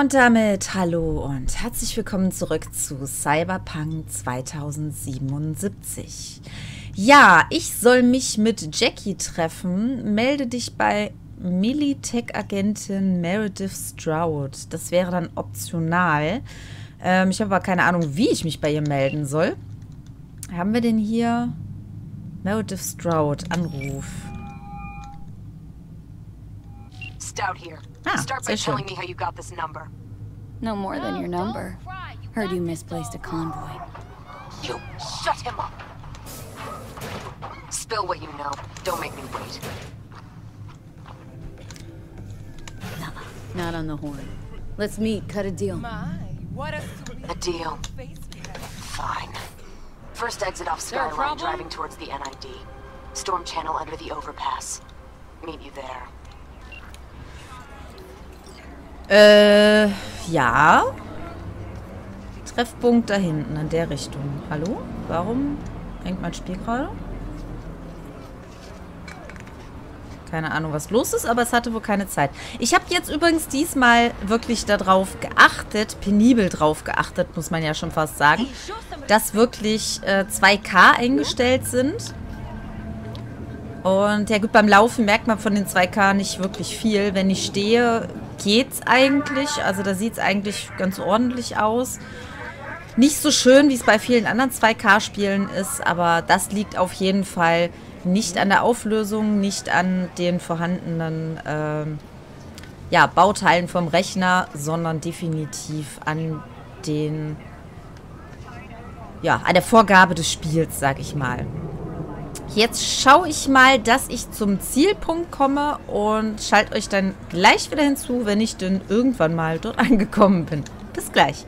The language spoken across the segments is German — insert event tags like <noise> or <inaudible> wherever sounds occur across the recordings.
Und damit hallo und herzlich willkommen zurück zu Cyberpunk 2077. Ja, ich soll mich mit Jackie treffen. Melde dich bei Militech-Agentin Meredith Stroud. Das wäre dann optional. Ähm, ich habe aber keine Ahnung, wie ich mich bei ihr melden soll. Haben wir denn hier Meredith Stroud, Anruf. Stout here. Ah, Start by telling me how you got this number. No more than your number. Heard you misplaced a convoy. You shut him up. Spill what you know. Don't make me wait. Not on the horn. Let's meet, cut a deal. My, what a A deal. face we have. Fine. First exit off there a Skyline, driving towards the NID. Storm channel under the overpass. Meet you there. Äh, ja. Treffpunkt da hinten, in der Richtung. Hallo? Warum hängt mein Spiel gerade? Keine Ahnung, was los ist, aber es hatte wohl keine Zeit. Ich habe jetzt übrigens diesmal wirklich darauf geachtet, penibel drauf geachtet, muss man ja schon fast sagen, dass wirklich äh, 2K eingestellt sind. Und ja gut, beim Laufen merkt man von den 2K nicht wirklich viel. Wenn ich stehe, geht's eigentlich. Also da sieht es eigentlich ganz ordentlich aus. Nicht so schön, wie es bei vielen anderen 2K-Spielen ist, aber das liegt auf jeden Fall nicht an der Auflösung, nicht an den vorhandenen ähm, ja, Bauteilen vom Rechner, sondern definitiv an den ja, an der Vorgabe des Spiels, sag ich mal. Jetzt schaue ich mal, dass ich zum Zielpunkt komme und schalte euch dann gleich wieder hinzu, wenn ich denn irgendwann mal dort <laughs> angekommen bin. Bis gleich.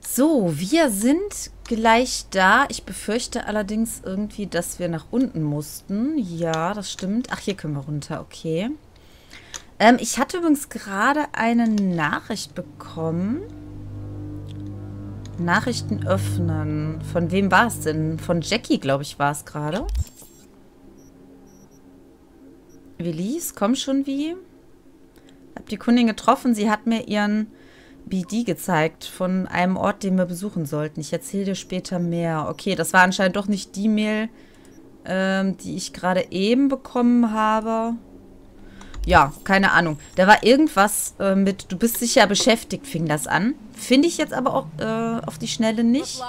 So, wir sind gleich da. Ich befürchte allerdings irgendwie, dass wir nach unten mussten. Ja, das stimmt. Ach, hier können wir runter. Okay. Ähm, ich hatte übrigens gerade eine Nachricht bekommen. Nachrichten öffnen. Von wem war es denn? Von Jackie, glaube ich, war es gerade. Willis, komm schon wie. Hab die Kundin getroffen. Sie hat mir ihren BD gezeigt von einem Ort, den wir besuchen sollten. Ich erzähle dir später mehr. Okay, das war anscheinend doch nicht die Mail, ähm, die ich gerade eben bekommen habe. Ja, keine Ahnung. Da war irgendwas äh, mit, du bist sicher beschäftigt, fing das an. Finde ich jetzt aber auch äh, auf die Schnelle nicht.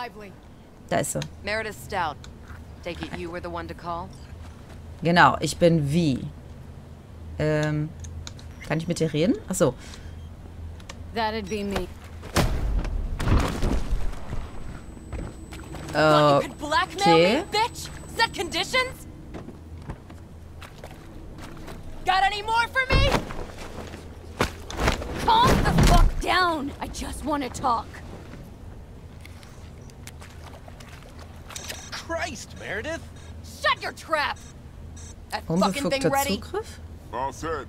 Da ist sie. Meredith Stout. Take it you were the one to call? Genau, ich bin wie. Ähm, kann ich mit dir reden? Achso. That'd be me. Blackmail okay. Got any more for me? Calm the fuck down! I just want to talk. Christ, Meredith! Shut your trap! That fucking thing Unbefugter ready? Zugriff? All set.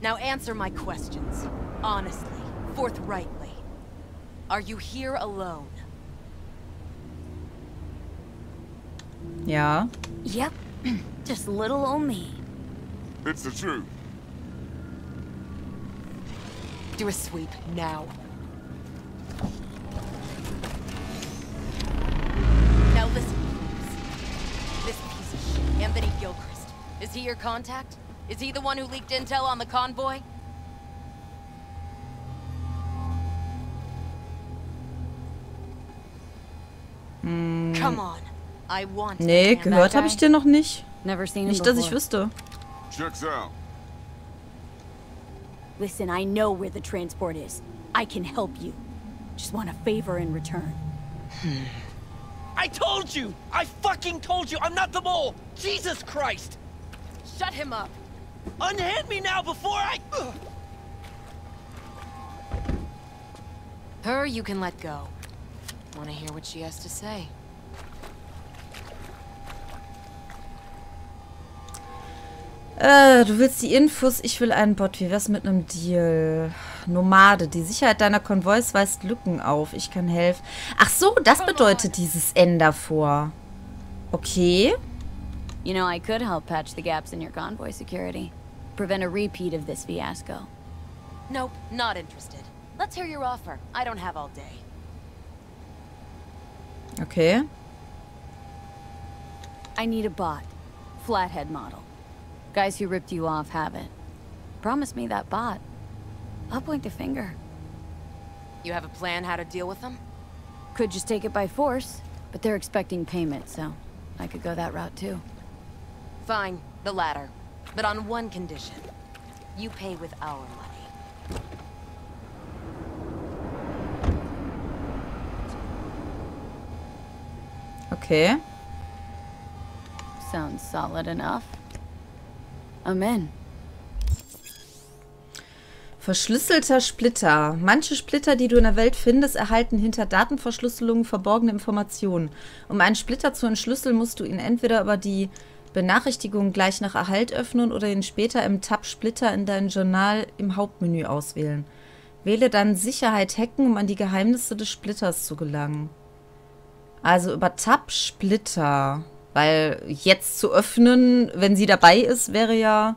Now answer my questions. Honestly, forthrightly. Are you here alone? Yeah. Yep. <clears throat> just little old me. It's the truth. Do a sweep now. Now listen, please. This piece of shit, Anthony Gilchrist. Is he your contact? Is he the one who leaked intel on the convoy? Come on. I want Nee, gehört habe ich dir noch nicht. Nicht, dass ich wüsste. Checks out. Listen, I know where the transport is. I can help you. Just want a favor in return. <sighs> I told you! I fucking told you! I'm not the mole! Jesus Christ! Shut him up. Unhand me now before I. Ugh. Her you can let go. Want to hear what she has to say? Äh, du willst die Infos, ich will einen Bot. Wie wär's mit einem Deal? Nomade, die Sicherheit deiner Konvois weist Lücken auf. Ich kann helfen. Ach so, das bedeutet dieses N davor. Okay. You know, I could help patch the gaps in your convoy security. Prevent a repeat of this fiasco. Nope, not interested. Let's hear your offer. I don't have all day. Okay. I need a bot. Flathead model. Guys who ripped you off have it. Promise me that bot. I'll point the finger. You have a plan how to deal with them? Could just take it by force, but they're expecting payment, so I could go that route too. Fine, the latter. But on one condition. You pay with our money. Okay. Sounds solid enough. I'm in. Verschlüsselter Splitter. Manche Splitter, die du in der Welt findest, erhalten hinter Datenverschlüsselungen verborgene Informationen. Um einen Splitter zu entschlüsseln, musst du ihn entweder über die Benachrichtigung gleich nach Erhalt öffnen oder ihn später im Tab Splitter in deinem Journal im Hauptmenü auswählen. Wähle dann Sicherheit hacken, um an die Geheimnisse des Splitters zu gelangen. Also über Tab Splitter. Weil jetzt zu öffnen, wenn sie dabei ist, wäre ja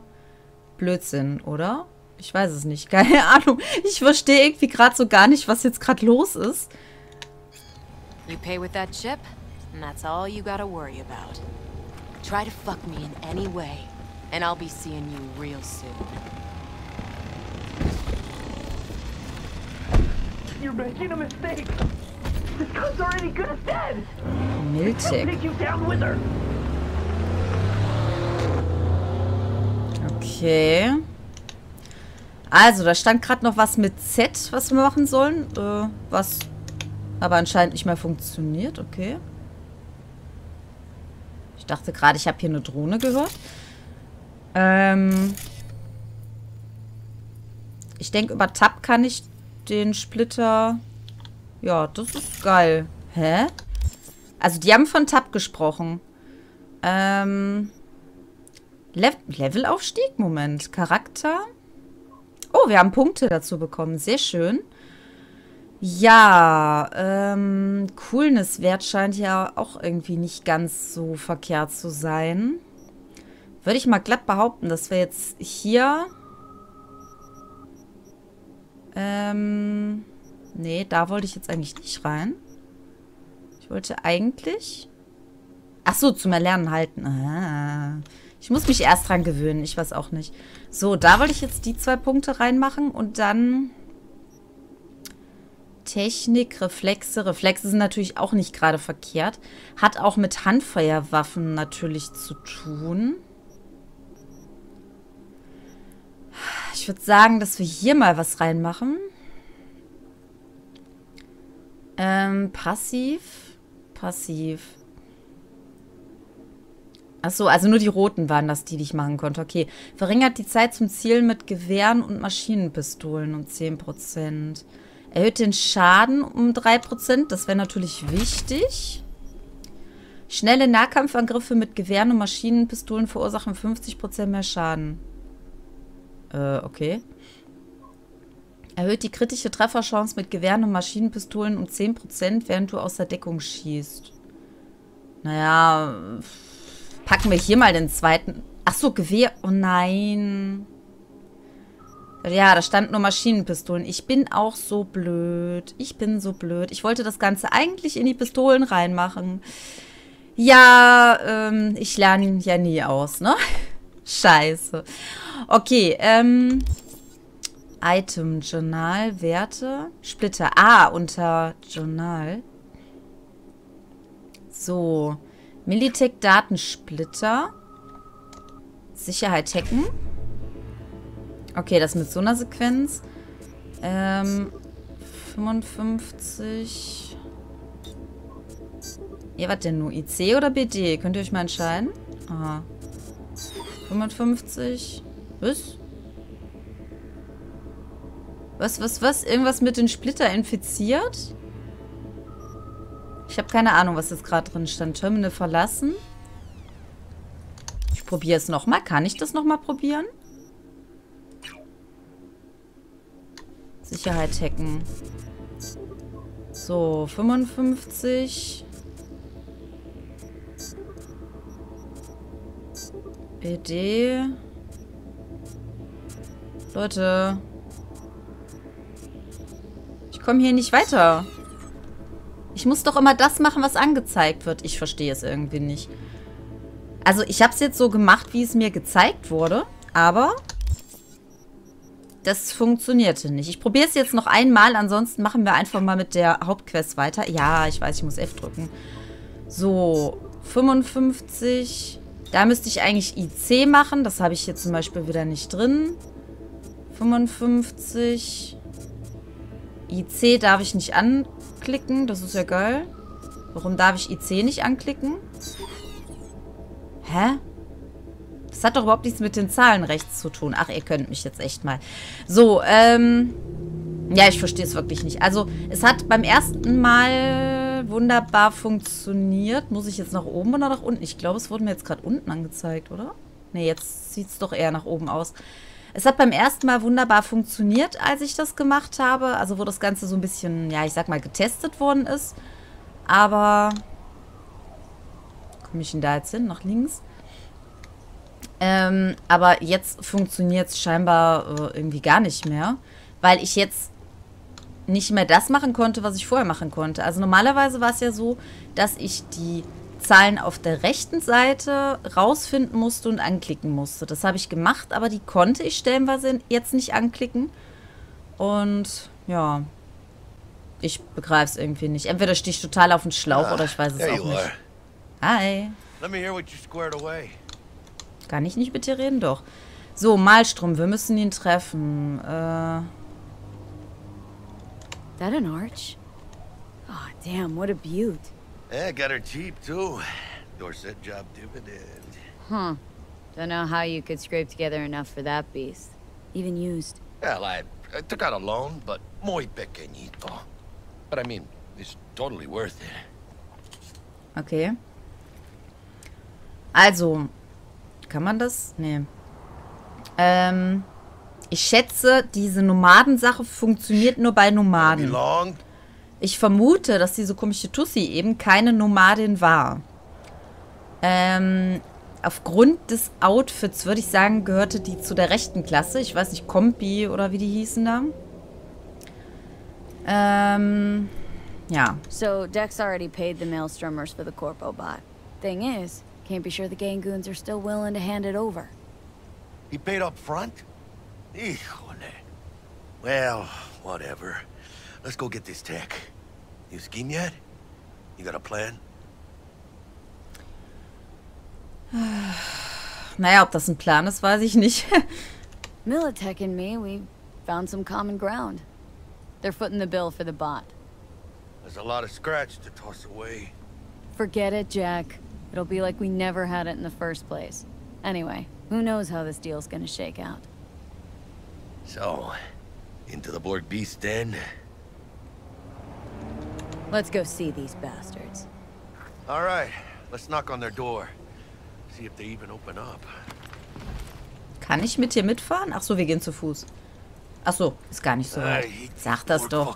Blödsinn, oder? Ich weiß es nicht. <laughs> Keine Ahnung. Ich verstehe irgendwie gerade so gar nicht, was jetzt gerade los ist. You pay with that chip, and that's all you gotta worry about. Try to fuck me in any way, and I'll be seeing you real soon. You're making a mistake. Her. Okay. Also, da stand gerade noch was mit Z, was wir machen sollen. Äh, was aber anscheinend nicht mehr funktioniert. Okay. Ich dachte gerade, ich habe hier eine Drohne gehört. Ähm. Ich denke, über Tab kann ich den Splitter... Ja, das ist geil. Hä? Also, die haben von Tab gesprochen. Ähm... Le Levelaufstieg? Moment. Charakter? Oh, wir haben Punkte dazu bekommen. Sehr schön. Ja, ähm, Coolness-Wert scheint ja auch irgendwie nicht ganz so verkehrt zu sein. Würde ich mal glatt behaupten, dass wir jetzt hier... Ähm, nee, da wollte ich jetzt eigentlich nicht rein. Ich wollte eigentlich... Ach so, zum Erlernen halten. Ah. Ich muss mich erst dran gewöhnen. Ich weiß auch nicht. So, da wollte ich jetzt die zwei Punkte reinmachen und dann Technik, Reflexe. Reflexe sind natürlich auch nicht gerade verkehrt. Hat auch mit Handfeuerwaffen natürlich zu tun. Ich würde sagen, dass wir hier mal was reinmachen. Ähm, passiv. Passiv. Achso, also nur die roten waren das, die, die ich machen konnte. Okay. Verringert die Zeit zum Zielen mit Gewehren und Maschinenpistolen um 10%. Erhöht den Schaden um 3%. Das wäre natürlich wichtig. Schnelle Nahkampfangriffe mit Gewehren und Maschinenpistolen verursachen 50% mehr Schaden. Äh, okay. Erhöht die kritische Trefferchance mit Gewehren und Maschinenpistolen um 10%, während du aus der Deckung schießt. Naja, packen wir hier mal den zweiten. Ach so, Gewehr. Oh nein. Ja, da stand nur Maschinenpistolen. Ich bin auch so blöd. Ich bin so blöd. Ich wollte das Ganze eigentlich in die Pistolen reinmachen. Ja, ähm, ich lerne ja nie aus, ne? <laughs> Scheiße. Okay, ähm... Item, Journal, Werte, Splitter. Ah, unter Journal. So. Militech Datensplitter. Sicherheit hacken. Okay, das mit so einer Sequenz. Ähm, 55. Ja, was denn nur? IC oder BD? Könnt ihr euch mal entscheiden? Aha. 55. Was? Was, was, was? Irgendwas mit den Splitter infiziert? Ich habe keine Ahnung, was jetzt gerade drin stand. Terminal verlassen. Ich probiere es nochmal. Kann ich das nochmal probieren? Sicherheit hacken. So, 55. BD. Leute. Komme hier nicht weiter. Ich muss doch immer das machen, was angezeigt wird. Ich verstehe es irgendwie nicht. Also ich habe es jetzt so gemacht, wie es mir gezeigt wurde. Aber das funktionierte nicht. Ich probiere es jetzt noch einmal. Ansonsten machen wir einfach mal mit der Hauptquest weiter. Ja, ich weiß, ich muss F drücken. So, 55. Da müsste ich eigentlich IC machen. Das habe ich hier zum Beispiel wieder nicht drin. 55. IC darf ich nicht anklicken. Das ist ja geil. Warum darf ich IC nicht anklicken? Hä? Das hat doch überhaupt nichts mit den Zahlen rechts zu tun. Ach, ihr könnt mich jetzt echt mal. So, ähm... Ja, ich verstehe es wirklich nicht. Also, es hat beim ersten Mal wunderbar funktioniert. Muss ich jetzt nach oben oder nach unten? Ich glaube, es wurde mir jetzt gerade unten angezeigt, oder? Ne, jetzt sieht es doch eher nach oben aus. Es hat beim ersten Mal wunderbar funktioniert, als ich das gemacht habe. Also, wo das Ganze so ein bisschen, ja, ich sag mal, getestet worden ist. Aber... Komme ich denn da jetzt hin? Nach links? Ähm, aber jetzt funktioniert es scheinbar äh, irgendwie gar nicht mehr, weil ich jetzt nicht mehr das machen konnte, was ich vorher machen konnte. Also normalerweise war es ja so, dass ich die Zahlen auf der rechten Seite rausfinden musste und anklicken musste. Das habe ich gemacht, aber die konnte ich stellenweise jetzt nicht anklicken. Und ja, ich begreife es irgendwie nicht. Entweder stehe ich total auf den Schlauch ah, oder ich weiß es auch nicht. Hi. Let me hear what you squared away. Kann ich nicht mit dir reden? Doch. So, Malstrom, wir müssen ihn treffen. Äh. That an arch? Oh, damn, what a beaut. Yeah, got her cheap, too. Dorset job dividend. Huh. Don't know how you could scrape together enough for that beast. Even used. Well, I, I took out a loan, but muy pequeñito. But I mean, it's totally worth it. Okay. Also, Kann man das? Nee. Ähm, ich schätze, diese Nomadensache funktioniert nur bei Nomaden. Ich vermute, dass diese komische Tussi eben keine Nomadin war. Ähm, aufgrund des Outfits würde ich sagen, gehörte die zu der rechten Klasse. Ich weiß nicht, Kompi oder wie die hießen da. Ähm, ja. So, Dex already paid the Maelstromers for the Corpo bot. Thing is, Can't be sure the Gangoons are still willing to hand it over. He paid up front? Híjole. Well, whatever. Let's go get this tech. You scheme yet? You got a plan? <sighs> naja, ob das ein Plan ist, weiß ich nicht. <laughs> Militech and me, we found some common ground. They're footing the bill for the bot. There's a lot of scratch to toss away. Forget it, Jack. It'll be like we never had it in the first place. Anyway, who knows how this deal's gonna shake out. So, into the Borg Beast den? Let's go see these bastards. All right, let's knock on their door. See if they even open up. Kann ich mit dir mitfahren? Ach so, wir gehen zu Fuß. Ach so, ist gar nicht so weit. Sag das doch.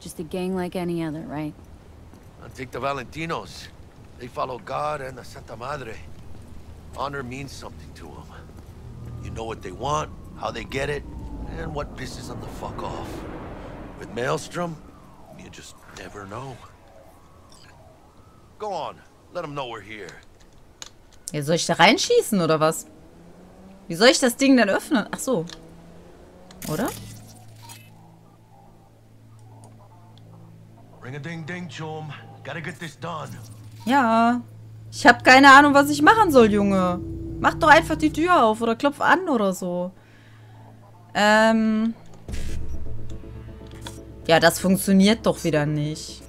Just a gang like any other, right? And take the Valentinos. They follow God and the Santa Madre. Honor means something to them. You know what they want, how they get it, and what pisses them the fuck off. With Maelstrom, you just never know. Go on, let them know we're here. Ja, soll ich da reinschießen, oder was? Wie soll ich das Ding denn öffnen? Ach so. Oder? Ring a ding ding, chum. Ja. Ich habe keine Ahnung, was ich machen soll, Junge. Mach doch einfach die Tür auf oder klopf an oder so. Ähm. Ja, das funktioniert doch wieder nicht.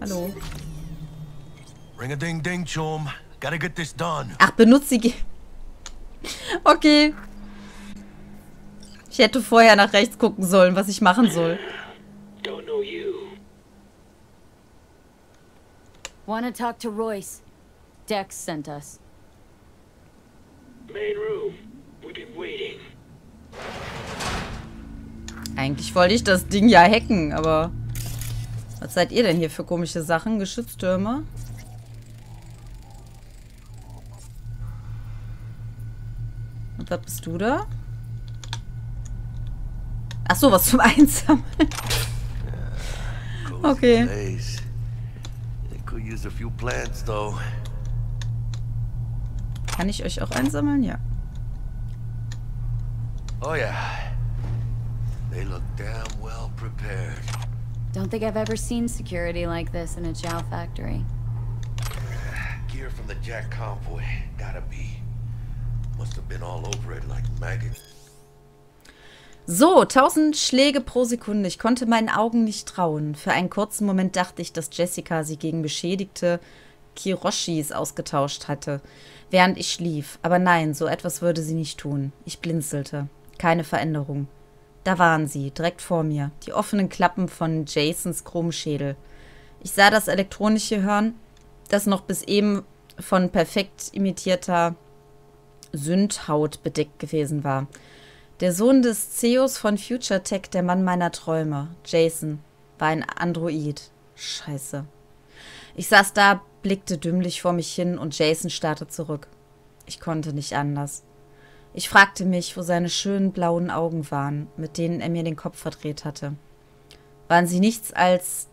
Hallo. Ring a ding ding, chum. Gotta get this done. Ach, benutze die... okay. Ich hätte vorher nach rechts gucken sollen, was ich machen soll. Don't know you. Wanna talk to Royce. Dex sent us. Main room. Eigentlich wollte ich das Ding ja hacken, aber... Was seid ihr denn hier für komische Sachen? Geschütztürme? Und was bist du da? Ach so, was zum <laughs> Einsammeln. Okay. Place. They could use a few plants, though. Kann ich euch auch einsammeln? Ja. Oh yeah. They look damn well prepared. Don't think I've ever seen security like this in a Chow factory. Gear from the Jack convoy. Gotta be. Must have been all over it like maggots. So, 1000 Schläge pro Sekunde. Ich konnte meinen Augen nicht trauen. Für einen kurzen Moment dachte ich, dass Jessica sie gegen beschädigte Kiroshis ausgetauscht hatte, während ich schlief. Aber nein, so etwas würde sie nicht tun. Ich blinzelte. Keine Veränderung. Da waren sie, direkt vor mir, die offenen Klappen von Jasons Chromschädel. Ich sah das elektronische Hören, das noch bis eben von perfekt imitierter Sündhaut bedeckt gewesen war. Der Sohn des CEOs von Future Tech, der Mann meiner Träume, Jason, war ein Android. Scheiße. Ich saß da, blickte dümmlich vor mich hin und Jason starrte zurück. Ich konnte nicht anders. Ich fragte mich, wo seine schönen blauen Augen waren, mit denen er mir den Kopf verdreht hatte. Waren sie nichts als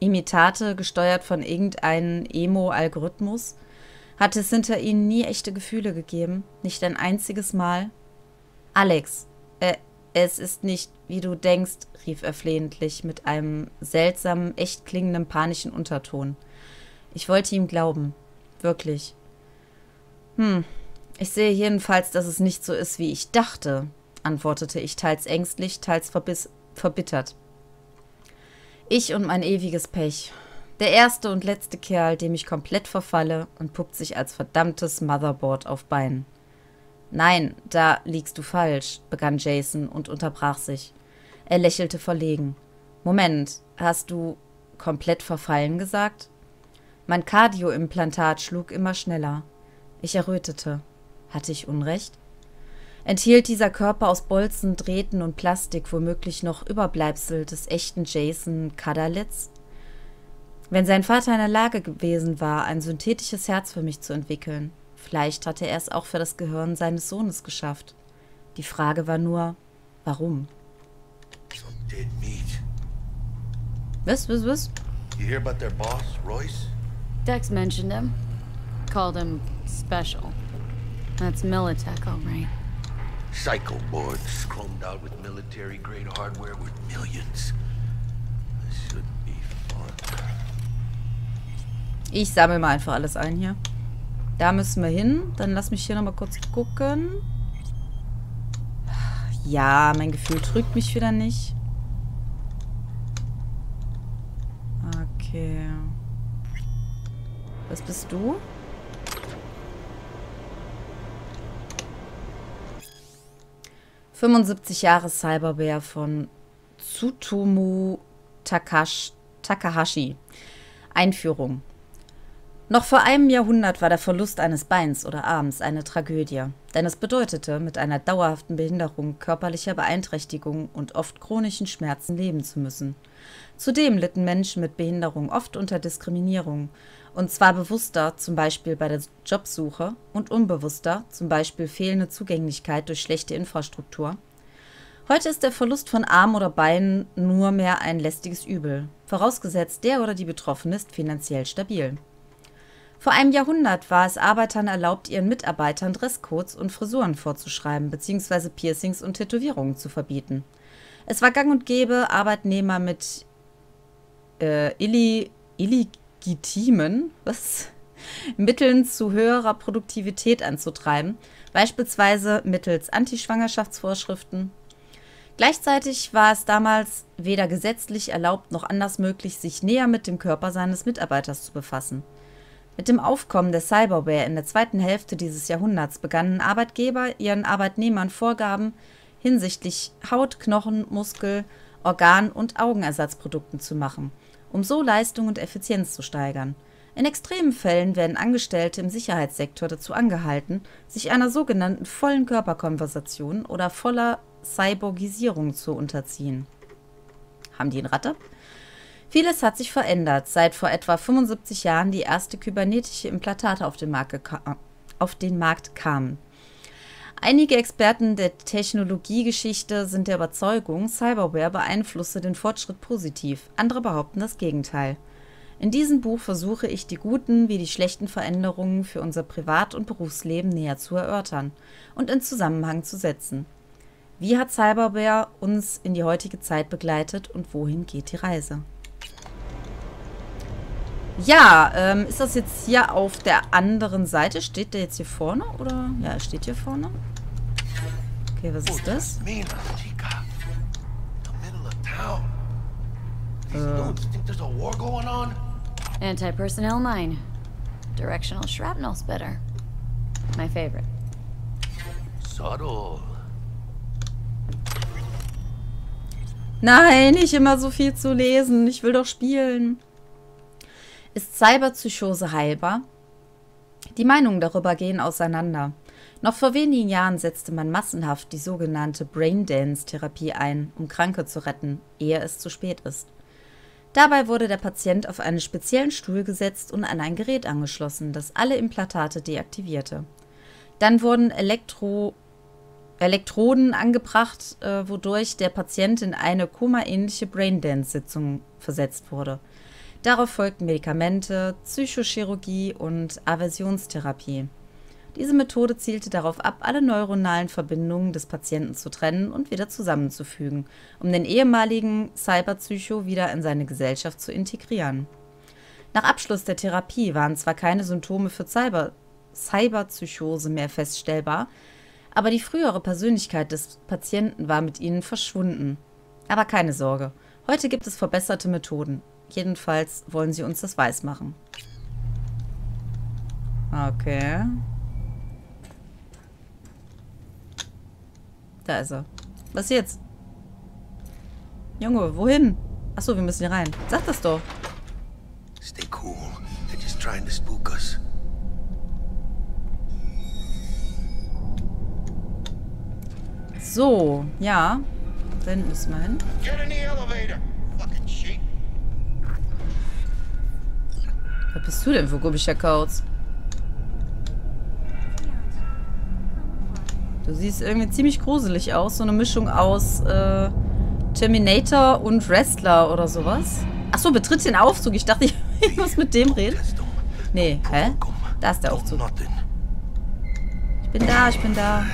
Imitate, gesteuert von irgendeinem Emo-Algorithmus? Hatte es hinter ihnen nie echte Gefühle gegeben? Nicht ein einziges Mal? Alex, äh, es ist nicht, wie du denkst, rief er flehentlich mit einem seltsamen, echt klingenden, panischen Unterton. Ich wollte ihm glauben. Wirklich. Hm, ich sehe jedenfalls, dass es nicht so ist, wie ich dachte, antwortete ich teils ängstlich, teils verbittert. Ich und mein ewiges Pech. Der erste und letzte Kerl, dem ich komplett verfalle und puppt sich als verdammtes Motherboard auf Beinen. Nein, da liegst du falsch, begann Jason und unterbrach sich. Er lächelte verlegen. Moment, hast du komplett verfallen gesagt? Mein Kardioimplantat schlug immer schneller. Ich errötete. Hatte ich Unrecht? Enthielt dieser Körper aus Bolzen, Drähten und Plastik womöglich noch Überbleibsel des echten Jason Kadalitz? Wenn sein Vater in der Lage gewesen war, ein synthetisches Herz für mich zu entwickeln, vielleicht hatte er es auch für das Gehirn seines Sohnes geschafft. Die Frage war nur, warum? Some dead meat. Was, was, was? You hear about their boss, Royce? Dex mentioned him. Called him special. That's Militech, all right. Psycho boards, chromed out with military-grade hardware worth millions. This should be fun. Ich sammle mal einfach alles ein hier. Da müssen wir hin. Dann lass mich hier nochmal kurz gucken. Ja, mein Gefühl trügt mich wieder nicht. Okay. Was bist du? »75 Jahre Cyberbär von Tsutomu Takash, Takahashi. Einführung. Noch vor einem Jahrhundert war der Verlust eines Beins oder Arms eine Tragödie, denn es bedeutete, mit einer dauerhaften Behinderung, körperlicher Beeinträchtigung und oft chronischen Schmerzen leben zu müssen. Zudem litten Menschen mit Behinderung oft unter Diskriminierung, und zwar bewusster, zum Beispiel bei der Jobsuche, und unbewusster, zum Beispiel fehlende Zugänglichkeit durch schlechte Infrastruktur. Heute ist der Verlust von Arm oder Beinen nur mehr ein lästiges Übel, vorausgesetzt der oder die Betroffene ist finanziell stabil. Vor einem Jahrhundert war es Arbeitern erlaubt, ihren Mitarbeitern Dresscodes und Frisuren vorzuschreiben bzw. Piercings und Tätowierungen zu verbieten. Es war gang und gäbe, Arbeitnehmer mit äh, illi, illegitimen was? Mitteln zu höherer Produktivität anzutreiben, beispielsweise mittels Antischwangerschaftsvorschriften. Gleichzeitig war es damals weder gesetzlich erlaubt noch anders möglich, sich näher mit dem Körper seines Mitarbeiters zu befassen. Mit dem Aufkommen der Cyberware in der zweiten Hälfte dieses Jahrhunderts begannen Arbeitgeber ihren Arbeitnehmern Vorgaben hinsichtlich Haut, Knochen, Muskel, Organ- und Augenersatzprodukten zu machen, um so Leistung und Effizienz zu steigern. In extremen Fällen werden Angestellte im Sicherheitssektor dazu angehalten, sich einer sogenannten vollen Körperkonversation oder voller Cyborgisierung zu unterziehen. Haben die einen Ratter? Vieles hat sich verändert, seit vor etwa 75 Jahren die erste kybernetische Implantate auf den Markt, auf den Markt kamen. Einige Experten der Technologiegeschichte sind der Überzeugung, Cyberware beeinflusse den Fortschritt positiv. Andere behaupten das Gegenteil. In diesem Buch versuche ich die guten wie die schlechten Veränderungen für unser Privat- und Berufsleben näher zu erörtern und in Zusammenhang zu setzen. Wie hat Cyberware uns in die heutige Zeit begleitet und wohin geht die Reise? Ja, ähm, ist das jetzt hier auf der anderen Seite? Steht der jetzt hier vorne? Oder? Ja, er steht hier vorne. Okay, was ist das? War going on? Anti-personnel mine. Directional shrapnel spitter. My favorite. Subtle. Nein, nicht immer so viel zu lesen. Ich will doch spielen. Ist Cyberpsychose heilbar? Die Meinungen darüber gehen auseinander. Noch vor wenigen Jahren setzte man massenhaft die sogenannte Braindance-Therapie ein, um Kranke zu retten, ehe es zu spät ist. Dabei wurde der Patient auf einen speziellen Stuhl gesetzt und an ein Gerät angeschlossen, das alle Implantate deaktivierte. Dann wurden Elektro Elektroden angebracht, äh, wodurch der Patient in eine komaähnliche Braindance-Sitzung versetzt wurde. Darauf folgten Medikamente, Psychochirurgie und Aversionstherapie. Diese Methode zielte darauf ab, alle neuronalen Verbindungen des Patienten zu trennen und wieder zusammenzufügen, um den ehemaligen Cyberpsycho wieder in seine Gesellschaft zu integrieren. Nach Abschluss der Therapie waren zwar keine Symptome für Cyber Cyberpsychose mehr feststellbar, aber die frühere Persönlichkeit des Patienten war mit ihnen verschwunden. Aber keine Sorge, heute gibt es verbesserte Methoden. Jedenfalls wollen sie uns das weismachen. Okay. Da ist er. Was jetzt? Junge, wohin? Achso, wir müssen hier rein. Sag das doch. Stay cool. They're just trying to spook us. So, ja. Dann müssen wir hin. Get in the elevator. Was bist du denn für komischer Kauz? Du siehst irgendwie ziemlich gruselig aus. So eine Mischung aus äh, Terminator und Wrestler oder sowas. Achso, betritt den Aufzug. Ich dachte, <laughs> ich muss mit dem reden. Nee, hä? Da ist der Aufzug. Ich bin da, ich bin da.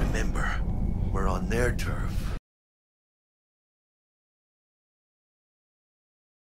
Remember, we're on their turf.